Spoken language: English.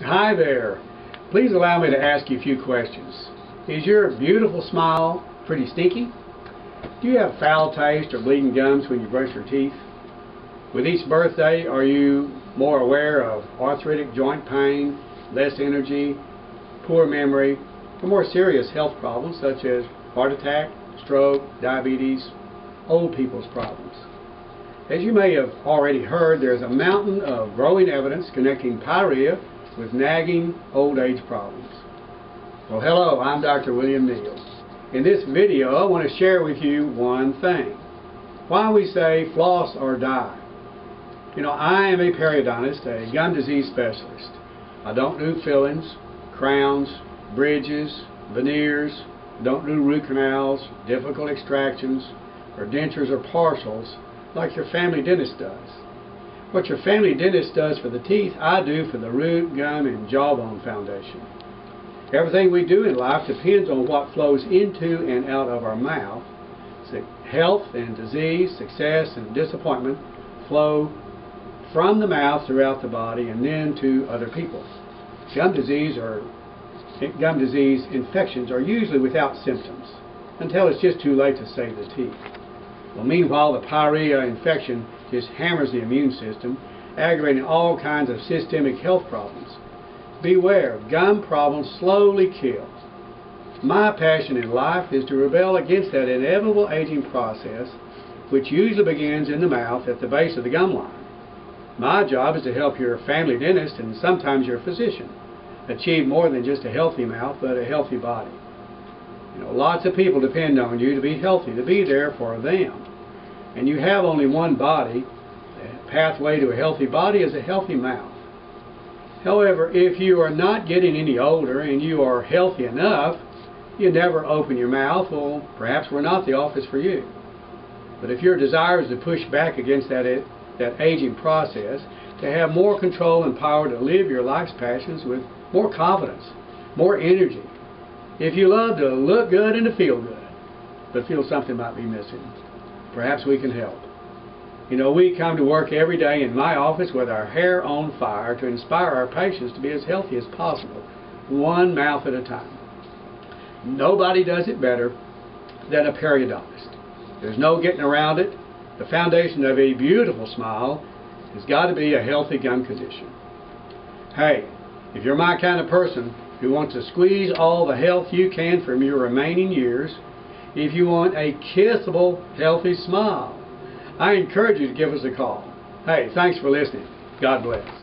Hi there. Please allow me to ask you a few questions. Is your beautiful smile pretty stinky? Do you have foul taste or bleeding gums when you brush your teeth? With each birthday, are you more aware of arthritic joint pain, less energy, poor memory, or more serious health problems such as heart attack, stroke, diabetes, old people's problems? As you may have already heard, there is a mountain of growing evidence connecting pyorrhea with nagging old age problems. Well, hello, I'm Dr. William Neale. In this video, I want to share with you one thing. Why we say floss or die. You know, I am a periodontist, a gum disease specialist. I don't do fillings, crowns, bridges, veneers, don't do root canals, difficult extractions, or dentures or partials like your family dentist does. What your family dentist does for the teeth, I do for the root, gum, and jawbone foundation. Everything we do in life depends on what flows into and out of our mouth. Health and disease, success and disappointment flow from the mouth throughout the body and then to other people. Gum disease or gum disease infections are usually without symptoms until it's just too late to save the teeth. Well, meanwhile, the pyorrhea infection just hammers the immune system, aggravating all kinds of systemic health problems. Beware, gum problems slowly kill. My passion in life is to rebel against that inevitable aging process, which usually begins in the mouth at the base of the gum line. My job is to help your family dentist and sometimes your physician achieve more than just a healthy mouth, but a healthy body. You know, lots of people depend on you to be healthy, to be there for them and you have only one body, the pathway to a healthy body is a healthy mouth. However, if you are not getting any older and you are healthy enough, you never open your mouth, well, perhaps we're not the office for you. But if your desire is to push back against that, that aging process, to have more control and power to live your life's passions with more confidence, more energy, if you love to look good and to feel good, but feel something might be missing, Perhaps we can help. You know, we come to work every day in my office with our hair on fire to inspire our patients to be as healthy as possible, one mouth at a time. Nobody does it better than a periodontist. There's no getting around it. The foundation of a beautiful smile has got to be a healthy gum condition. Hey, if you're my kind of person who wants to squeeze all the health you can from your remaining years, if you want a kissable, healthy smile. I encourage you to give us a call. Hey, thanks for listening. God bless.